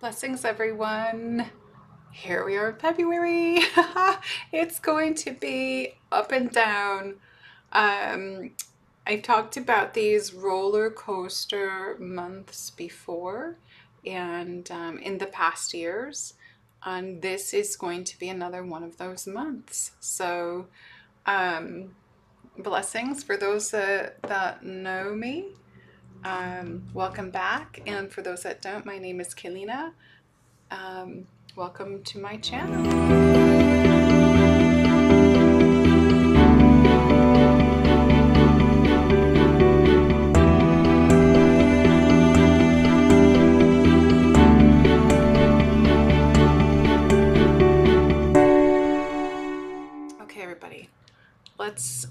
Blessings, everyone. Here we are in February. it's going to be up and down. Um, I've talked about these roller coaster months before and um, in the past years. And this is going to be another one of those months. So, um, blessings for those that, that know me. Um, welcome back. And for those that don't, my name is Keleena. Um, welcome to my channel. Okay, everybody, let's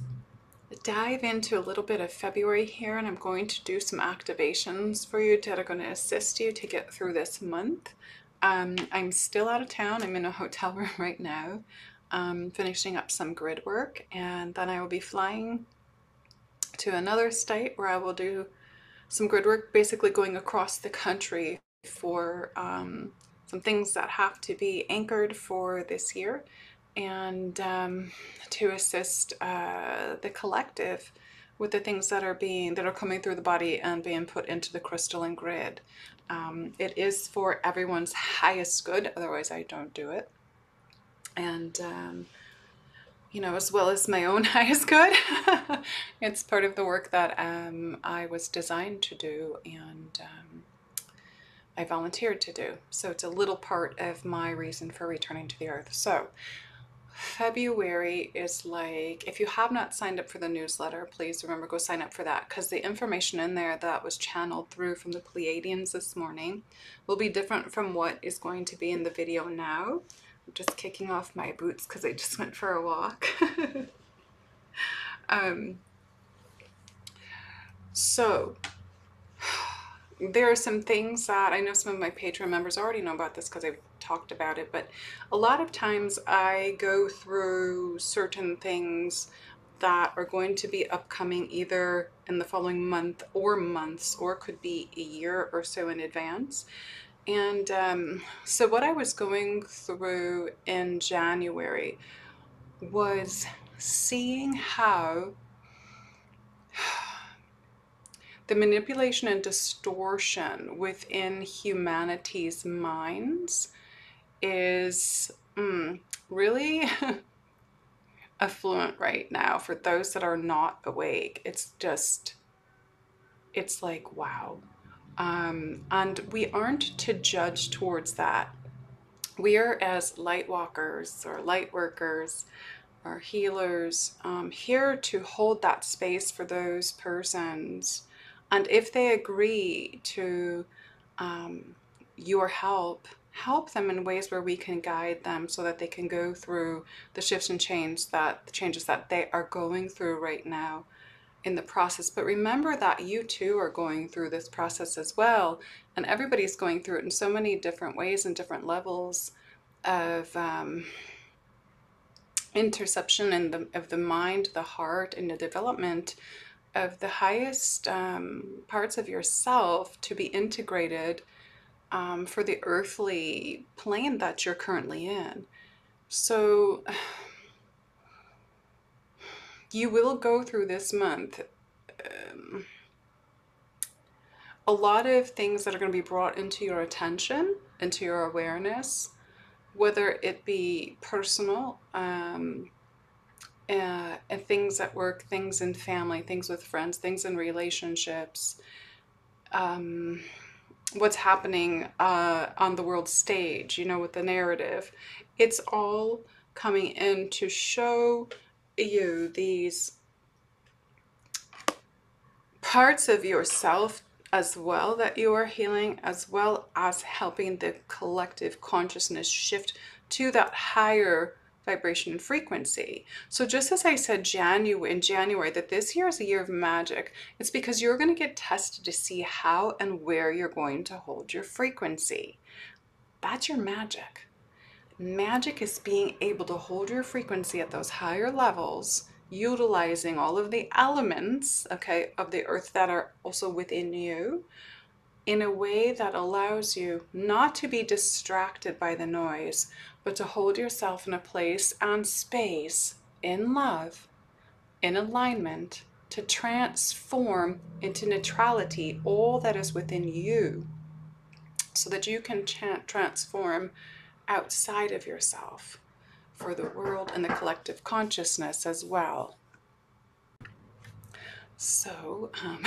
dive into a little bit of February here, and I'm going to do some activations for you that are going to assist you to get through this month. Um, I'm still out of town. I'm in a hotel room right now, um, finishing up some grid work, and then I will be flying to another state where I will do some grid work, basically going across the country for um, some things that have to be anchored for this year and um, to assist uh, the collective with the things that are being that are coming through the body and being put into the crystalline grid. Um, it is for everyone's highest good, otherwise I don't do it. And um, you know, as well as my own highest good. it's part of the work that um, I was designed to do and um, I volunteered to do. So it's a little part of my reason for returning to the earth. So February is like, if you have not signed up for the newsletter, please remember go sign up for that because the information in there that was channeled through from the Pleiadians this morning will be different from what is going to be in the video now. I'm just kicking off my boots because I just went for a walk. um, so, there are some things that I know some of my Patreon members already know about this because I've talked about it, but a lot of times I go through certain things that are going to be upcoming either in the following month or months, or could be a year or so in advance. And um, so, what I was going through in January was seeing how the manipulation and distortion within humanity's minds is mm, really affluent right now for those that are not awake. It's just, it's like, wow. Um, and we aren't to judge towards that. We are, as light walkers or light workers, or healers, um, here to hold that space for those persons and if they agree to um, your help, help them in ways where we can guide them so that they can go through the shifts and change that the changes that they are going through right now in the process. But remember that you too are going through this process as well, and everybody's going through it in so many different ways and different levels of um, interception in the of the mind, the heart, and the development of the highest um, parts of yourself to be integrated um, for the earthly plane that you're currently in. So you will go through this month um, a lot of things that are going to be brought into your attention, into your awareness, whether it be personal, um, uh, and things at work, things in family, things with friends, things in relationships, um, what's happening uh, on the world stage, you know, with the narrative. It's all coming in to show you these parts of yourself as well that you are healing, as well as helping the collective consciousness shift to that higher vibration and frequency. So just as I said January in January that this year is a year of magic, it's because you're going to get tested to see how and where you're going to hold your frequency. That's your magic. Magic is being able to hold your frequency at those higher levels, utilizing all of the elements, okay, of the earth that are also within you in a way that allows you not to be distracted by the noise, but to hold yourself in a place and space in love, in alignment, to transform into neutrality all that is within you so that you can transform outside of yourself for the world and the collective consciousness as well. So, um,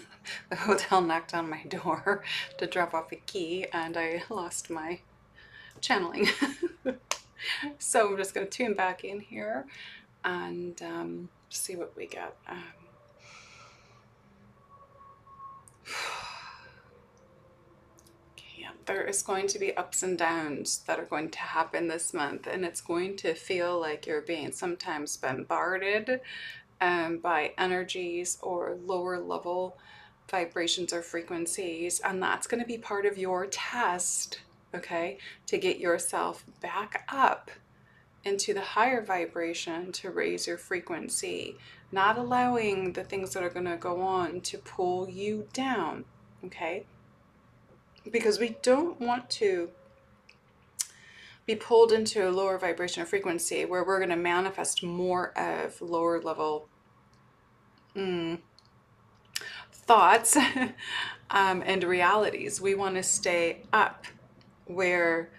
the hotel knocked on my door to drop off a key and I lost my channeling. so I'm just going to tune back in here and um, see what we get. Um, there is going to be ups and downs that are going to happen this month and it's going to feel like you're being sometimes bombarded um, by energies or lower level vibrations or frequencies and that's going to be part of your test okay to get yourself back up into the higher vibration to raise your frequency not allowing the things that are going to go on to pull you down okay because we don't want to be pulled into a lower vibration or frequency where we're going to manifest more of lower level mm, thoughts um, and realities. We want to stay up where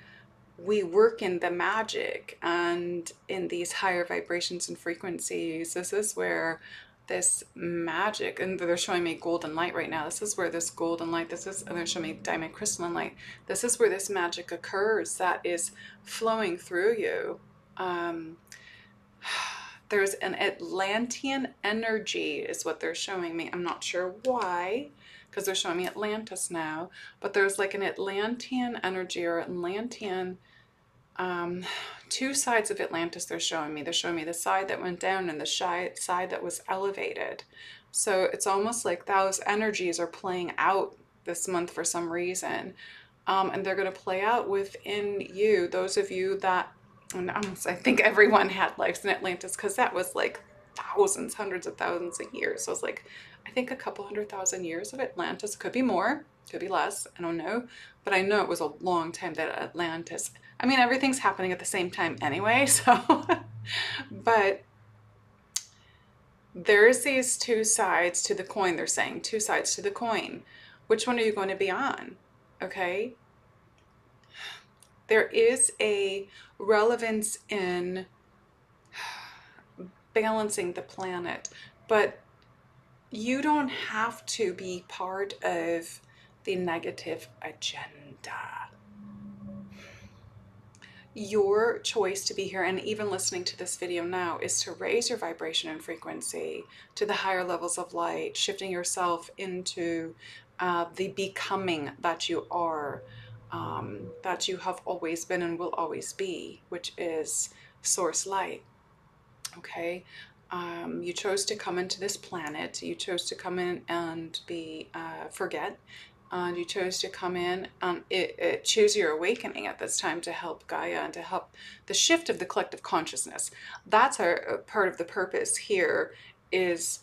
we work in the magic and in these higher vibrations and frequencies. This is where this magic and they're showing me golden light right now. This is where this golden light this is and they're showing me diamond crystalline light. This is where this magic occurs that is flowing through you. Um, there's an atlantean energy is what they're showing me. I'm not sure why because they're showing me atlantis now but there's like an atlantean energy or atlantean um, two sides of Atlantis they're showing me. They're showing me the side that went down and the side that was elevated. So it's almost like those energies are playing out this month for some reason. Um, and they're going to play out within you, those of you that, and almost, I think everyone had lives in Atlantis because that was like thousands, hundreds of thousands of years. So it's like, I think a couple hundred thousand years of Atlantis. Could be more, could be less, I don't know. But I know it was a long time that Atlantis I mean, everything's happening at the same time anyway, so, but there's these two sides to the coin, they're saying, two sides to the coin. Which one are you going to be on? Okay. There is a relevance in balancing the planet, but you don't have to be part of the negative agenda your choice to be here and even listening to this video now is to raise your vibration and frequency to the higher levels of light, shifting yourself into uh, the becoming that you are, um, that you have always been and will always be, which is source light. Okay. Um, you chose to come into this planet. You chose to come in and be uh, forget. And you chose to come in um, it, it, choose your awakening at this time to help gaia and to help the shift of the collective consciousness. That's our part of the purpose here is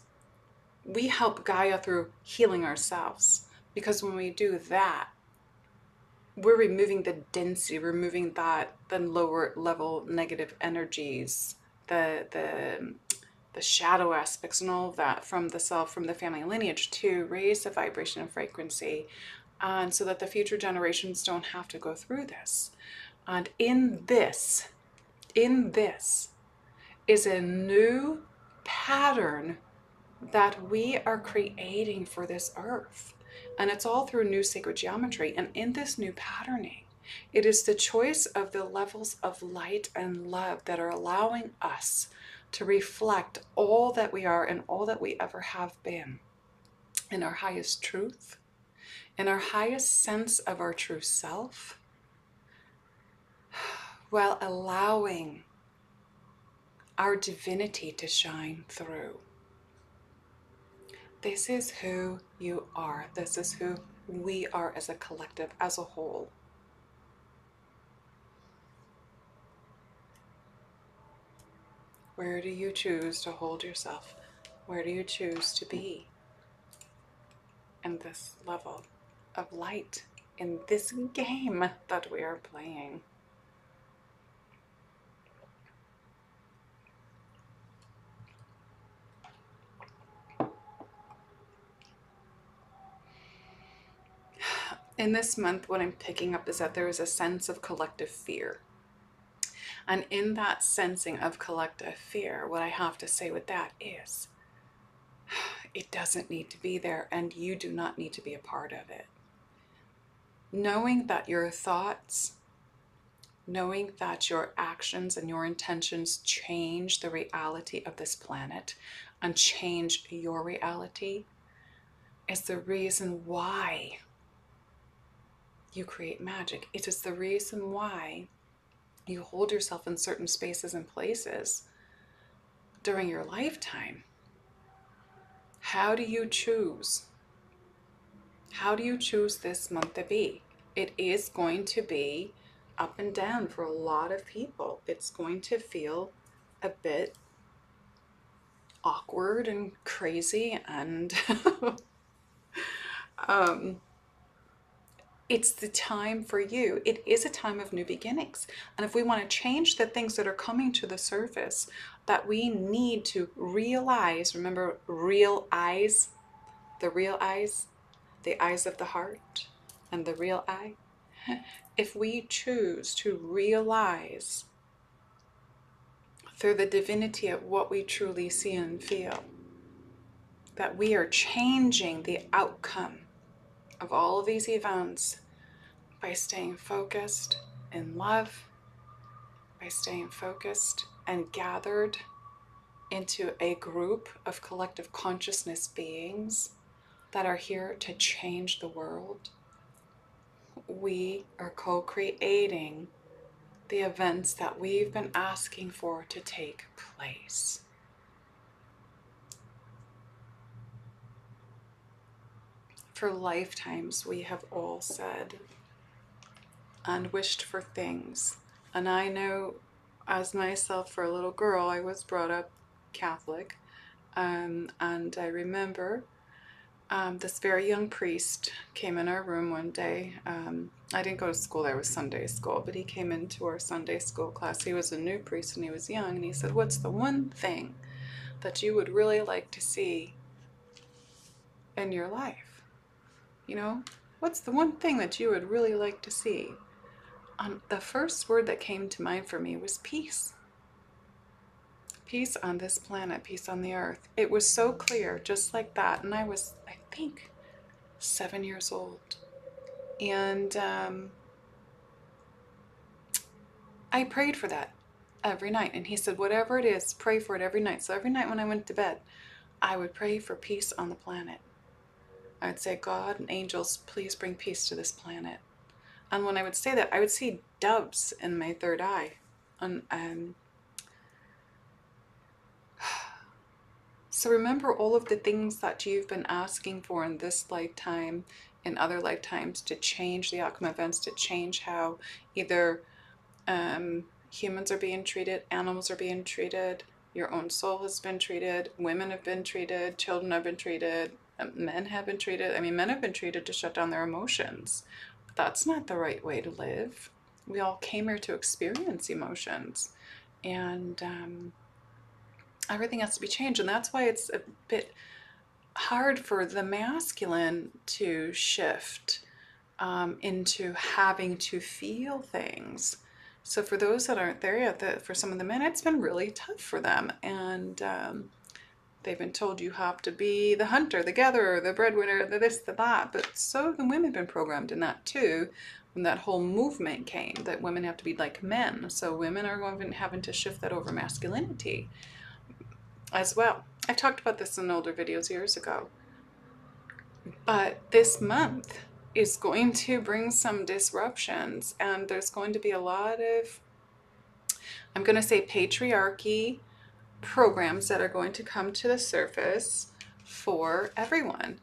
we help gaia through healing ourselves. Because when we do that we're removing the density removing that the lower level negative energies the the the shadow aspects and all of that from the self, from the family lineage to raise the vibration and frequency and so that the future generations don't have to go through this. And in this, in this is a new pattern that we are creating for this earth. And it's all through new sacred geometry. And in this new patterning, it is the choice of the levels of light and love that are allowing us to reflect all that we are and all that we ever have been in our highest truth, in our highest sense of our true self, while allowing our divinity to shine through. This is who you are. This is who we are as a collective, as a whole. Where do you choose to hold yourself? Where do you choose to be in this level of light in this game that we are playing. In this month, what I'm picking up is that there is a sense of collective fear. And in that sensing of collective fear, what I have to say with that is it doesn't need to be there, and you do not need to be a part of it knowing that your thoughts, knowing that your actions and your intentions change the reality of this planet and change your reality is the reason why you create magic. It is the reason why you hold yourself in certain spaces and places during your lifetime. How do you choose how do you choose this month to be? It is going to be up and down for a lot of people. It's going to feel a bit awkward and crazy and um, it's the time for you. It is a time of new beginnings. And if we want to change the things that are coming to the surface, that we need to realize, remember, real eyes, the real eyes, the eyes of the heart and the real eye, if we choose to realize through the divinity of what we truly see and feel, that we are changing the outcome of all of these events by staying focused in love, by staying focused and gathered into a group of collective consciousness beings that are here to change the world. We are co creating the events that we've been asking for to take place. For lifetimes, we have all said and wished for things. And I know, as myself, for a little girl, I was brought up Catholic. Um, and I remember um, this very young priest came in our room one day. Um, I didn't go to school there, was Sunday school, but he came into our Sunday school class. He was a new priest and he was young, and he said, What's the one thing that you would really like to see in your life? You know, what's the one thing that you would really like to see? Um, the first word that came to mind for me was peace peace on this planet, peace on the earth. It was so clear, just like that. And I was, I think, seven years old. And um, I prayed for that every night. And he said, whatever it is, pray for it every night. So every night when I went to bed, I would pray for peace on the planet. I would say, God and angels, please bring peace to this planet. And when I would say that, I would see doves in my third eye. And um, So remember all of the things that you've been asking for in this lifetime, in other lifetimes, to change the outcome events, to change how either um, humans are being treated, animals are being treated, your own soul has been treated, women have been treated, children have been treated, men have been treated. I mean, men have been treated to shut down their emotions. That's not the right way to live. We all came here to experience emotions. And um, everything has to be changed. And that's why it's a bit hard for the masculine to shift um, into having to feel things. So for those that aren't there yet, the, for some of the men, it's been really tough for them. And um, they've been told you have to be the hunter, the gatherer, the breadwinner, the this, the that. But so the women have been programmed in that too. When that whole movement came, that women have to be like men. So women are going having to shift that over masculinity as well. I talked about this in older videos years ago. But this month is going to bring some disruptions, and there's going to be a lot of, I'm going to say, patriarchy programs that are going to come to the surface for everyone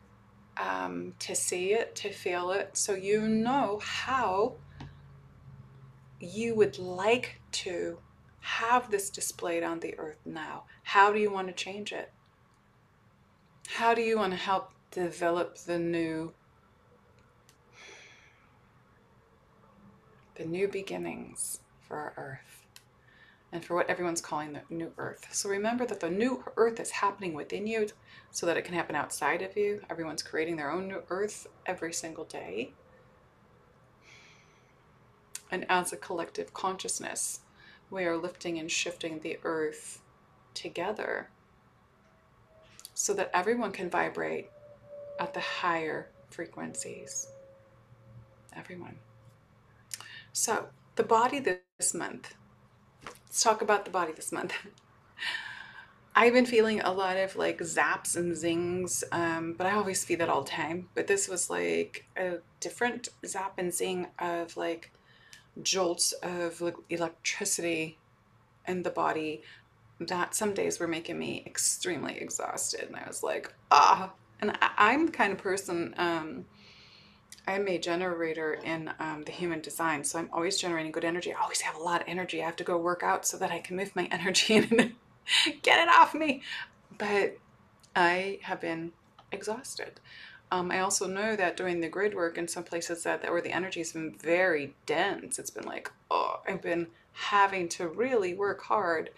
um, to see it, to feel it, so you know how you would like to have this displayed on the earth now? How do you want to change it? How do you want to help develop the new the new beginnings for our earth and for what everyone's calling the new earth. So remember that the new earth is happening within you so that it can happen outside of you. Everyone's creating their own new earth every single day. And as a collective consciousness, we are lifting and shifting the earth together so that everyone can vibrate at the higher frequencies. Everyone. So, the body this month. Let's talk about the body this month. I've been feeling a lot of like zaps and zings, um, but I always feel that all the time. But this was like a different zap and zing of like jolts of electricity in the body that some days were making me extremely exhausted. And I was like, ah. And I, am the kind of person, um, I'm a generator in um, the human design. So I'm always generating good energy. I always have a lot of energy. I have to go work out so that I can move my energy and get it off me. But I have been exhausted. Um, I also know that doing the grid work in some places that, that where the energy has been very dense, it's been like, oh, I've been having to really work hard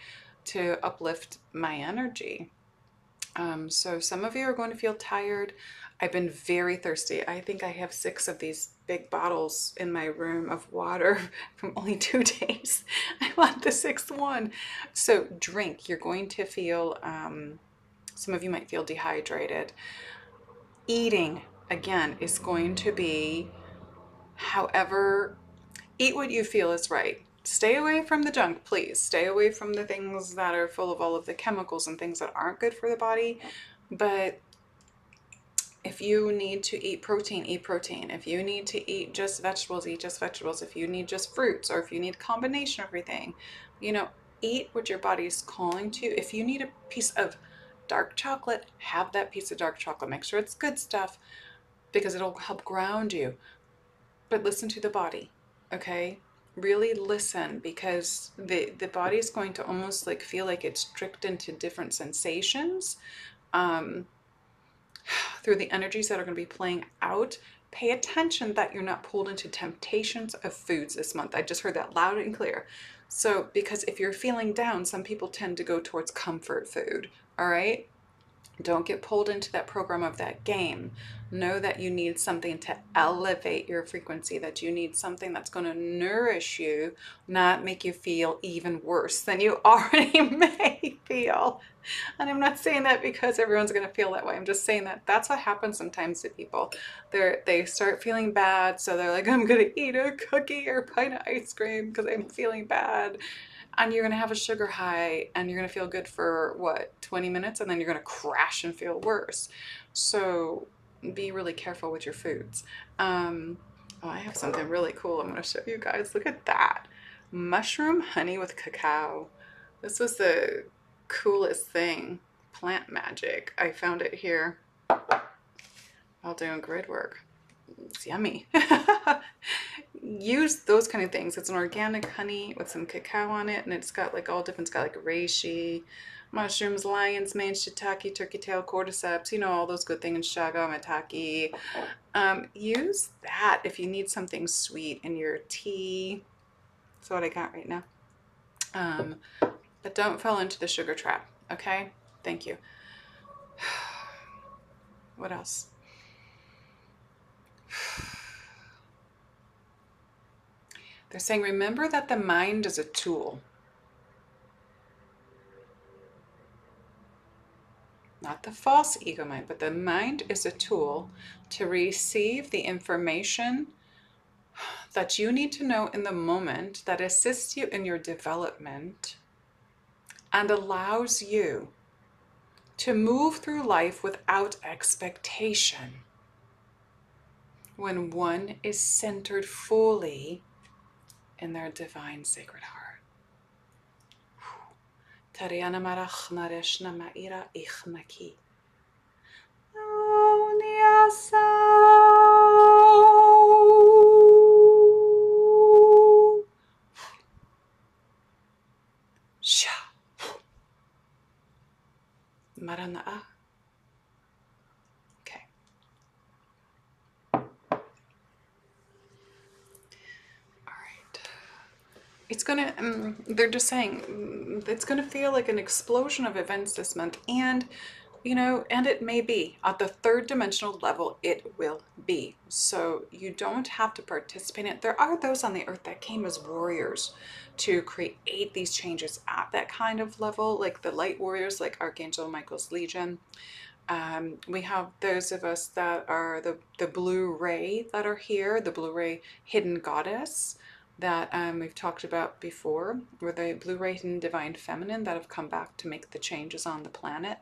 to uplift my energy. Um, so some of you are going to feel tired. I've been very thirsty. I think I have six of these big bottles in my room of water from only two days. I want the sixth one. So drink. You're going to feel, um, some of you might feel dehydrated. Eating, again, is going to be however, eat what you feel is right stay away from the junk, please. Stay away from the things that are full of all of the chemicals and things that aren't good for the body. But if you need to eat protein, eat protein. If you need to eat just vegetables, eat just vegetables. If you need just fruits or if you need a combination of everything, you know, eat what your body's calling to. If you need a piece of dark chocolate, have that piece of dark chocolate. Make sure it's good stuff because it'll help ground you. But listen to the body, okay? really listen because the the body is going to almost like feel like it's tricked into different sensations um, through the energies that are going to be playing out pay attention that you're not pulled into temptations of foods this month i just heard that loud and clear so because if you're feeling down some people tend to go towards comfort food all right don't get pulled into that program of that game. Know that you need something to elevate your frequency, that you need something that's going to nourish you, not make you feel even worse than you already may feel. And I'm not saying that because everyone's going to feel that way. I'm just saying that that's what happens sometimes to people. They they start feeling bad, so they're like, I'm going to eat a cookie or a pint of ice cream because I'm feeling bad. And you're going to have a sugar high and you're going to feel good for what 20 minutes and then you're going to crash and feel worse. So be really careful with your foods. Um, oh i have something really cool i'm going to show you guys. Look at that. Mushroom honey with cacao. This was the coolest thing plant magic i found it here while doing grid work it's yummy use those kind of things. It's an organic honey with some cacao on it, and it's got like all different. It's got like reishi, mushrooms, lion's mane, shiitake, turkey tail, cordyceps, you know, all those good things, chaga, maitake. Um, use that if you need something sweet in your tea. That's what I got right now. Um, don't fall into the sugar trap, okay? Thank you. what else? They're saying, remember that the mind is a tool. Not the false ego mind, but the mind is a tool to receive the information that you need to know in the moment that assists you in your development and allows you to move through life without expectation. When one is centered fully in their divine sacred heart. Marana'a. Okay. All right. It's gonna, um, they're just saying, mm, it's gonna feel like an explosion of events this month. And, you know, and it may be at the third dimensional level, it will be. So you don't have to participate in it. There are those on the earth that came as warriors to create these changes at that kind of level, like the light warriors, like Archangel Michael's Legion. Um, we have those of us that are the, the blue ray that are here, the blue ray hidden goddess that um, we've talked about before, or the blue ray hidden divine feminine that have come back to make the changes on the planet.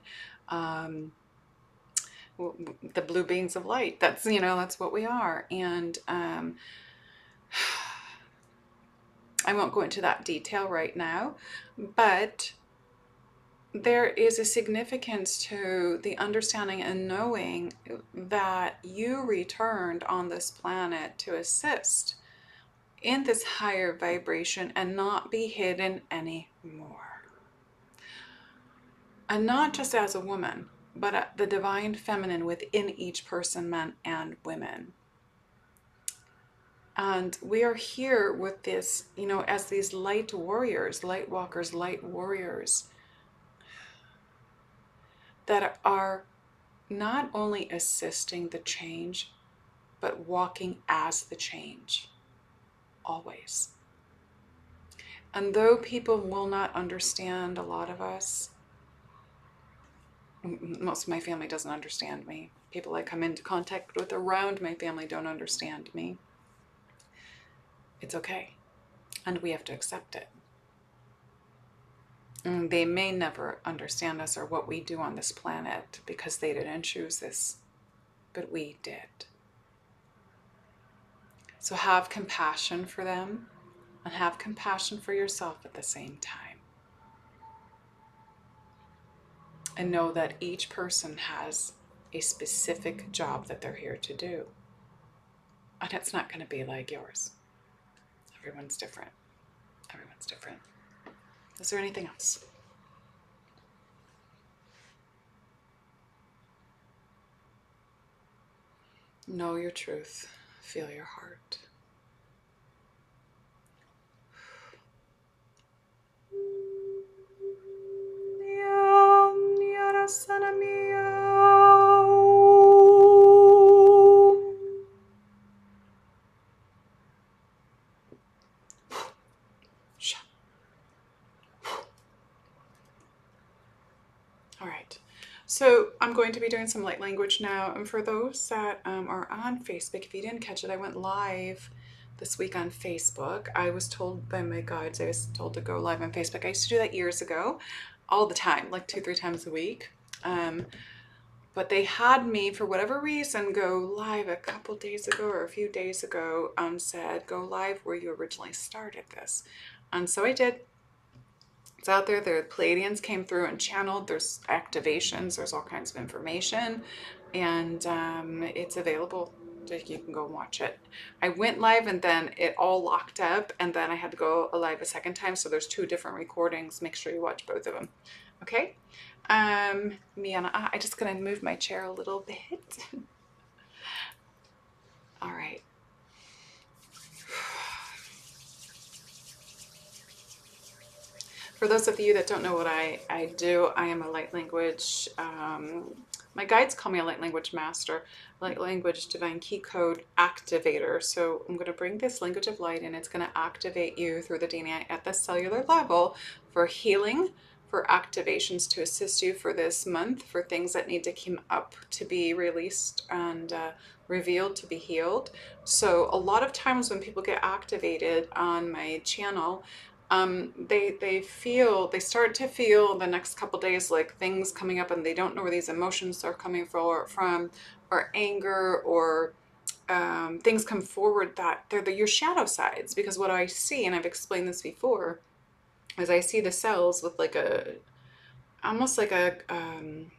Um, the blue beings of light. That's, you know, that's what we are. And um, I won't go into that detail right now, but there is a significance to the understanding and knowing that you returned on this planet to assist in this higher vibration and not be hidden anymore. And not just as a woman, but the divine feminine within each person, men and women. And we are here with this, you know, as these light warriors, light walkers, light warriors that are not only assisting the change, but walking as the change, always. And though people will not understand a lot of us, most of my family doesn't understand me. People I come into contact with around my family don't understand me. It's okay. And we have to accept it. Mm, they may never understand us or what we do on this planet because they didn't choose this, but we did. So have compassion for them and have compassion for yourself at the same time. And know that each person has a specific job that they're here to do. And it's not going to be like yours. Everyone's different. Everyone's different. Is there anything else? Know your truth. Feel your heart. Doing some light language now. And for those that um, are on Facebook, if you didn't catch it, I went live this week on Facebook. I was told by my guides, I was told to go live on Facebook. I used to do that years ago, all the time, like two, three times a week. Um, but they had me, for whatever reason, go live a couple days ago or a few days ago and said, go live where you originally started this. And so I did it's out there. The Pleiadians came through and channeled. There's activations. There's all kinds of information. And um, it's available. You can go watch it. I went live and then it all locked up. And then I had to go live a second time. So there's two different recordings. Make sure you watch both of them. Okay? Um, Miana, ah, I just going to move my chair a little bit. all right. For those of you that don't know what I, I do, I am a light language, um, my guides call me a light language master, light language divine key code activator. So I'm going to bring this language of light and it's going to activate you through the DNA at the cellular level for healing, for activations to assist you for this month, for things that need to come up to be released and uh, revealed to be healed. So a lot of times when people get activated on my channel, um, they they feel they start to feel the next couple days like things coming up and they don't know where these emotions are coming for, from or anger or um, things come forward that they're the, your shadow sides. Because what I see and I've explained this before is I see the cells with like a almost like a um,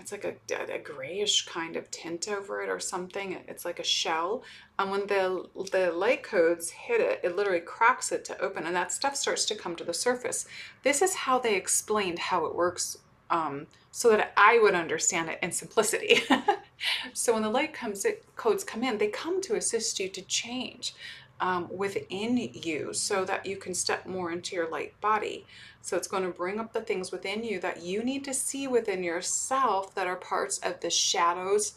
it's like a, a grayish kind of tint over it or something. It's like a shell. And when the, the light codes hit it, it literally cracks it to open and that stuff starts to come to the surface. This is how they explained how it works um, so that I would understand it in simplicity. so when the light comes, it, codes come in, they come to assist you to change. Um, within you so that you can step more into your light body. So it's going to bring up the things within you that you need to see within yourself that are parts of the shadows,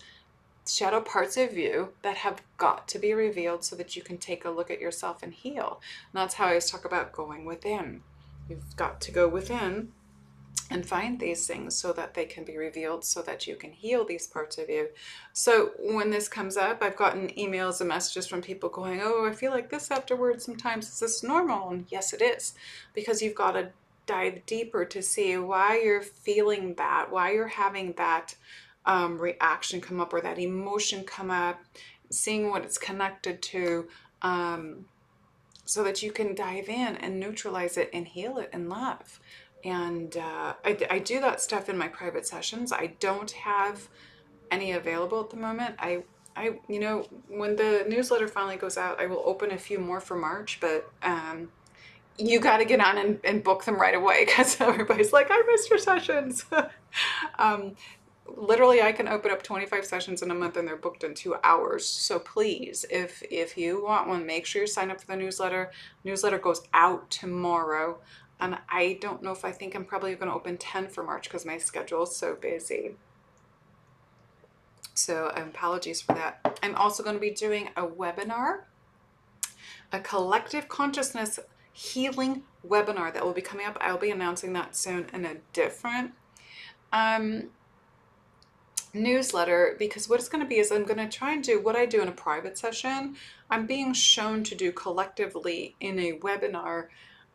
shadow parts of you that have got to be revealed so that you can take a look at yourself and heal. And that's how I always talk about going within. You've got to go within and find these things so that they can be revealed so that you can heal these parts of you. So when this comes up, I've gotten emails and messages from people going, Oh, I feel like this afterwards sometimes. Is this normal? And yes, it is, because you've got to dive deeper to see why you're feeling that, why you're having that um, reaction come up or that emotion come up, seeing what it's connected to. Um, so that you can dive in and neutralize it and heal it in love and uh, I, I do that stuff in my private sessions. I don't have any available at the moment. I, I, you know, when the newsletter finally goes out, I will open a few more for March, but um, you got to get on and, and, book them right away because everybody's like, I missed your sessions. um, literally, I can open up 25 sessions in a month and they're booked in two hours. So please, if if you want one, make sure you sign up for the newsletter. Newsletter goes out tomorrow. And I don't know if I think I'm probably going to open 10 for March because my schedule is so busy. So apologies for that. I'm also going to be doing a webinar, a collective consciousness healing webinar that will be coming up. I'll be announcing that soon in a different um, newsletter because what it's going to be is I'm going to try and do what I do in a private session. I'm being shown to do collectively in a webinar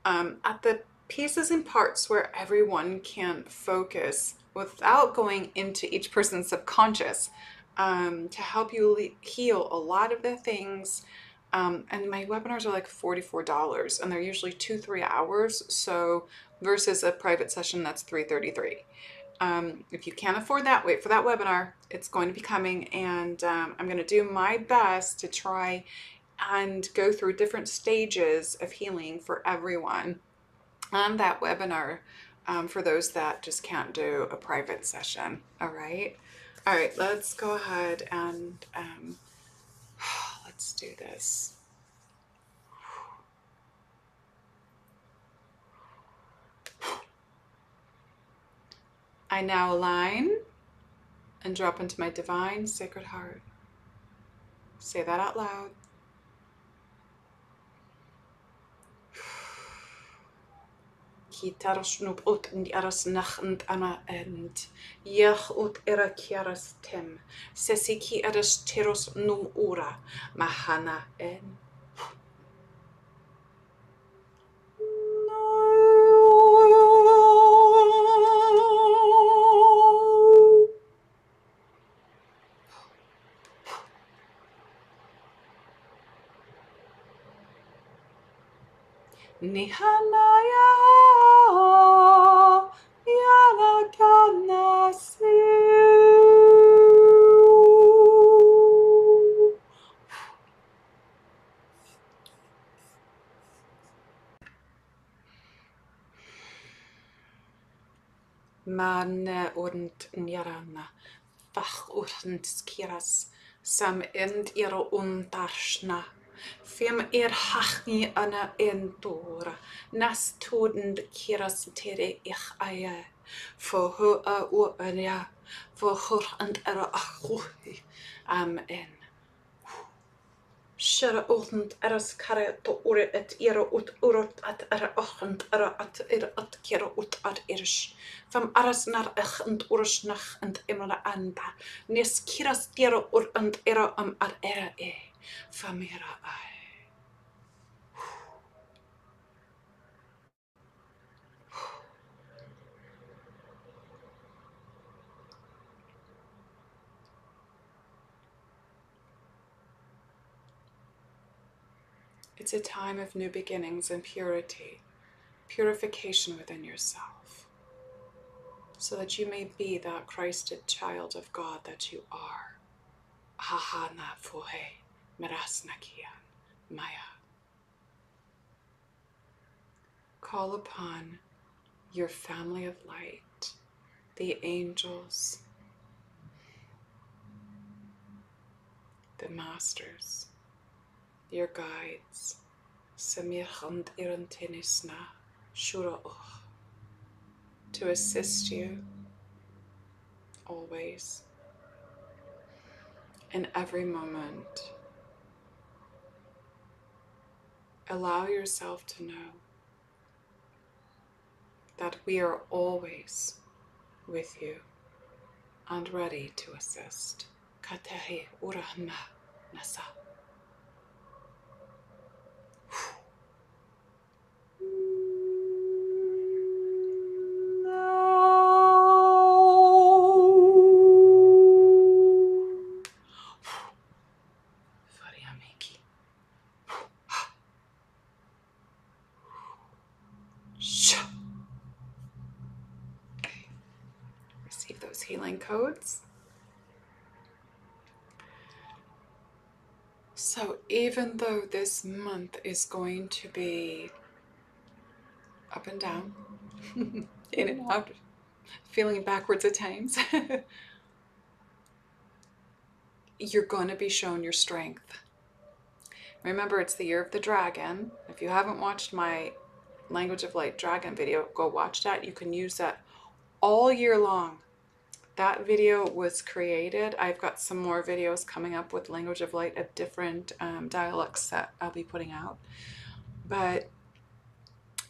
um, at the pieces and parts where everyone can focus without going into each person's subconscious um, to help you heal a lot of the things. Um, and my webinars are like $44 and they're usually two, three hours. So versus a private session that's 333. Um, if you can't afford that, wait for that webinar. It's going to be coming and um, I'm going to do my best to try and go through different stages of healing for everyone on that webinar um, for those that just can't do a private session. All right. All right, let's go ahead and um, let's do this. I now align and drop into my divine sacred heart. Say that out loud. kitaros nup ut in diaras nach nachend ana end. Iach ut era kiaras tem, sesi ki teros num ura, mahana end. Sam end ihre Undarschna. Fem er hachni ana endora, nas todend kiras tere ich aye, for hu a u anya, for hur and era achuhi, am Kära ordent othnt eras kare to ure et ero ut urot at era ochent era at er at kero ut at irish. Fam aras nar ech and urus nach and emra anda. Nes kiras tira ur and era am ar era e. Famira ai. It's a time of new beginnings and purity, purification within yourself, so that you may be that Christed child of God that you are. Ahana fuhe merasnakian maya. Call upon your family of light, the angels, the masters your guides. Semirhand irantinisna shura to assist you always in every moment. Allow yourself to know that we are always with you and ready to assist. Katehi urahna nasa. Even though this month is going to be up and down, in and out, feeling backwards at times, you're going to be shown your strength. Remember, it's the year of the dragon. If you haven't watched my Language of Light dragon video, go watch that. You can use that all year long. That video was created. I've got some more videos coming up with Language of Light of different um, dialects that I'll be putting out. But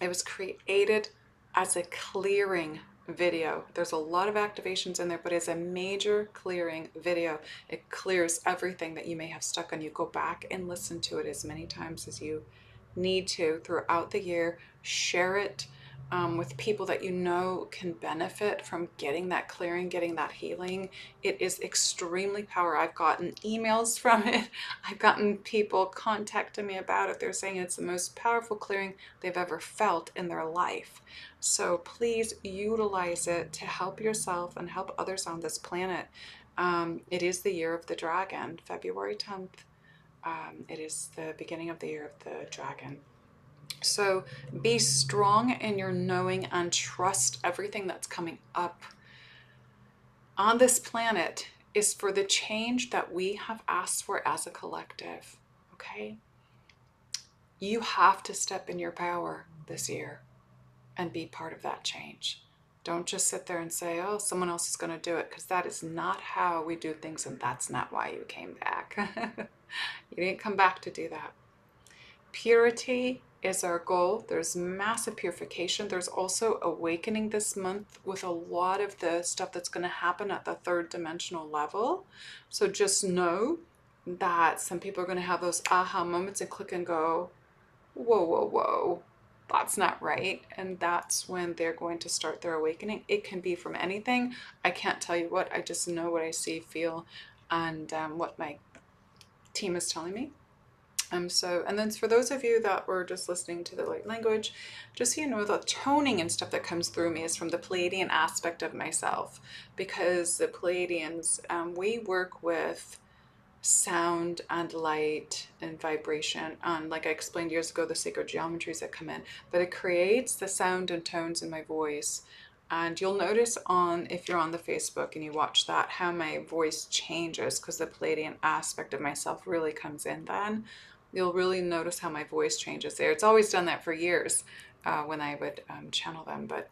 it was created as a clearing video. There's a lot of activations in there, but it's a major clearing video. It clears everything that you may have stuck on you. Go back and listen to it as many times as you need to throughout the year. Share it um, with people that you know can benefit from getting that clearing, getting that healing. It is extremely powerful. I've gotten emails from it. I've gotten people contacting me about it. They're saying it's the most powerful clearing they've ever felt in their life. So please utilize it to help yourself and help others on this planet. Um, it is the year of the dragon, February 10th. Um, it is the beginning of the year of the dragon. So be strong in your knowing and trust everything that's coming up on this planet is for the change that we have asked for as a collective. Okay? You have to step in your power this year and be part of that change. Don't just sit there and say, oh, someone else is going to do it, because that is not how we do things, and that's not why you came back. you didn't come back to do that. Purity is our goal. There's massive purification. There's also awakening this month with a lot of the stuff that's going to happen at the third dimensional level. So just know that some people are going to have those aha moments and click and go, whoa, whoa, whoa, that's not right. And that's when they're going to start their awakening. It can be from anything. I can't tell you what, I just know what I see, feel, and um, what my team is telling me. Um, so, and then for those of you that were just listening to the light language, just so you know, the toning and stuff that comes through me is from the Pleiadian aspect of myself, because the Pleiadians, um, we work with sound and light and vibration. And like i explained years ago the sacred geometries that come in but it creates the sound and tones in my voice. And you'll notice on if you're on the facebook and you watch that how my voice changes because the Pleiadian aspect of myself really comes in then you'll really notice how my voice changes there. It's always done that for years uh, when I would um, channel them, but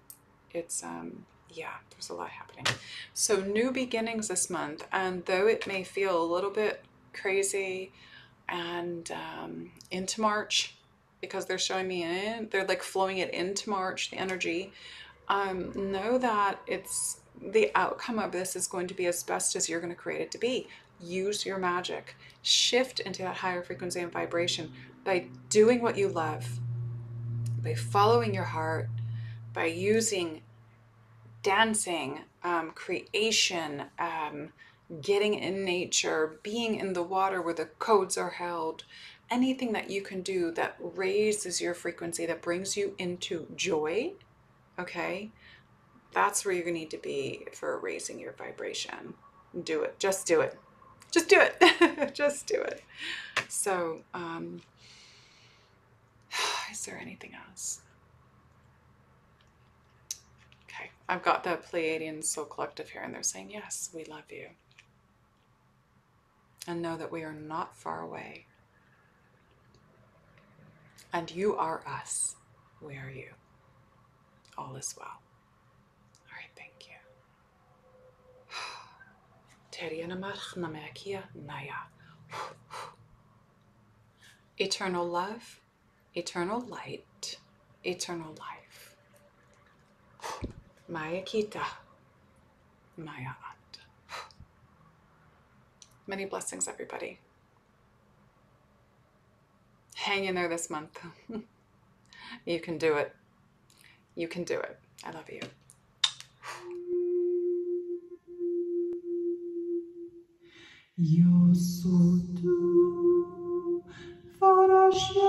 it's, um, yeah, there's a lot happening. So new beginnings this month, and though it may feel a little bit crazy and um, into March, because they're showing me in, they're like flowing it into March, the energy, um, know that it's the outcome of this is going to be as best as you're going to create it to be use your magic, shift into that higher frequency and vibration by doing what you love, by following your heart, by using dancing, um, creation, um, getting in nature, being in the water where the codes are held, anything that you can do that raises your frequency, that brings you into joy, okay? That's where you're gonna need to be for raising your vibration. Do it. Just do it just do it. just do it. So, um, is there anything else? Okay, I've got the Pleiadian Soul Collective here, and they're saying, Yes, we love you. And know that we are not far away. And you are us. We are you. All is well. All right, thank you. Eternal love, eternal light, eternal life. Maya Kita, Maya Ant. Many blessings, everybody. Hang in there this month. you can do it. You can do it. I love you. Eu sou tu, farașia